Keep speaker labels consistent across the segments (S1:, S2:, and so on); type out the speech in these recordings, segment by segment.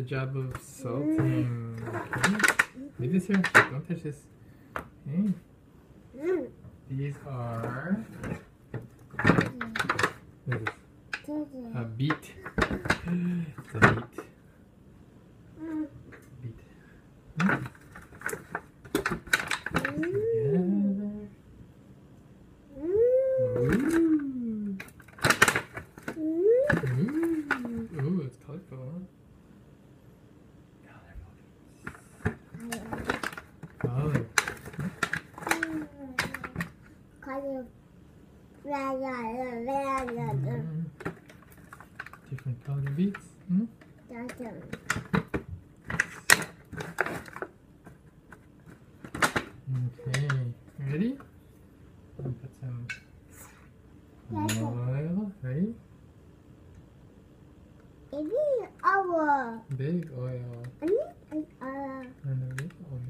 S1: Good job of salting. Mm. Okay. Leave this here. Don't touch this. Okay. Mm. These are mm. is this? a beet. It's a beet. Beet. Mm. Together. Ooh. Ooh. Ooh, it's colorful. Color. Mm. Different color beets. Mm. Okay, ready? Put some oil. Ready?
S2: Ini our,
S1: Big oil.
S2: ini uh,
S1: And a big oil.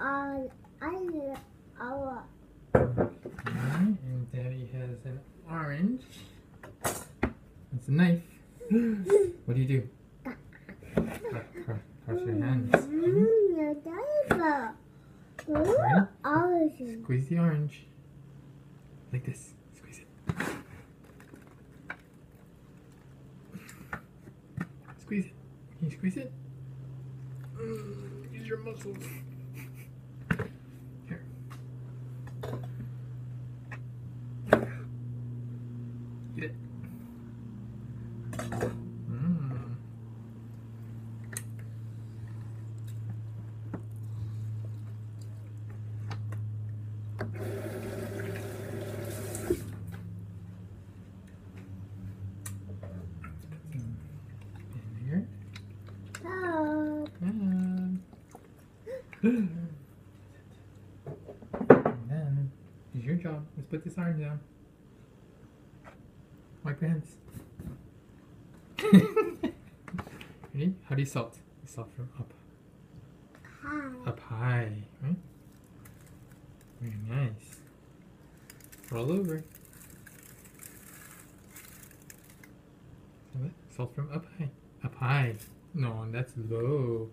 S2: uh, ini our.
S1: Okay, and Daddy has an orange. It's a knife. what do you do? Crush your hands. Squeeze the orange. Like this. Squeeze it. Squeeze it. Can you squeeze it? Use your muscles. Eat it. Mm. Vinegar.
S2: Oh,
S1: And and then it's your job. Let's put this arm down. Wipe your hands. Ready? How do you salt? You salt from up.
S2: hi.
S1: Up high. Right? Very nice. Roll over. Salt from up high. Up high. No, that's low.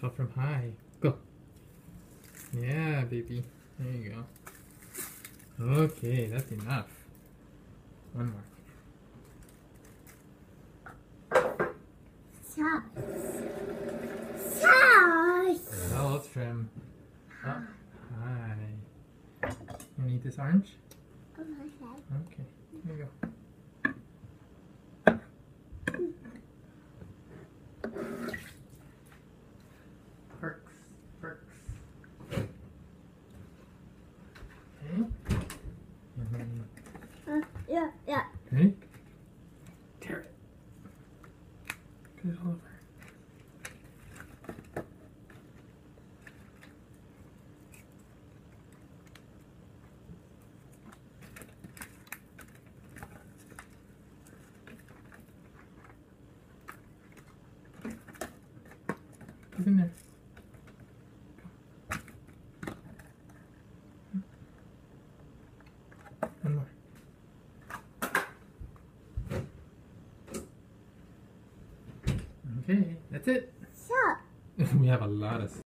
S1: Salt from high. Go. Yeah, baby. There you go. Okay, that's enough. One more.
S2: Sauce.
S1: Salt from up oh, high. You need this orange?
S2: Okay.
S1: Okay, here you go. Perks, perks. Okay. And then,
S2: Uh, yeah, yeah.
S1: ready? Tear it. Get it all over. Put in there. One more. Okay, that's it.
S2: So.
S1: we have a lot of